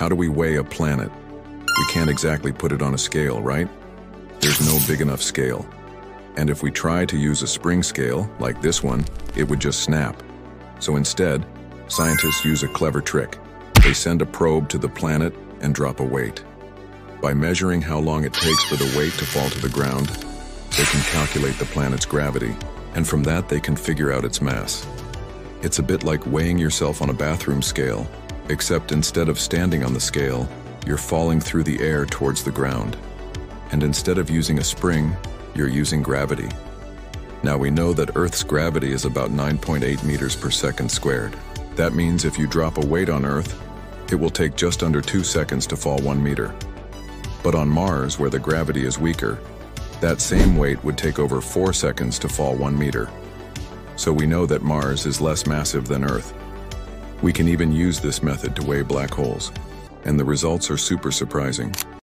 How do we weigh a planet? We can't exactly put it on a scale, right? There's no big enough scale. And if we try to use a spring scale, like this one, it would just snap. So instead, scientists use a clever trick. They send a probe to the planet and drop a weight. By measuring how long it takes for the weight to fall to the ground, they can calculate the planet's gravity, and from that they can figure out its mass. It's a bit like weighing yourself on a bathroom scale, except instead of standing on the scale, you're falling through the air towards the ground. And instead of using a spring, you're using gravity. Now we know that Earth's gravity is about 9.8 meters per second squared. That means if you drop a weight on Earth, it will take just under two seconds to fall one meter. But on Mars, where the gravity is weaker, that same weight would take over four seconds to fall one meter. So we know that Mars is less massive than Earth. We can even use this method to weigh black holes, and the results are super surprising.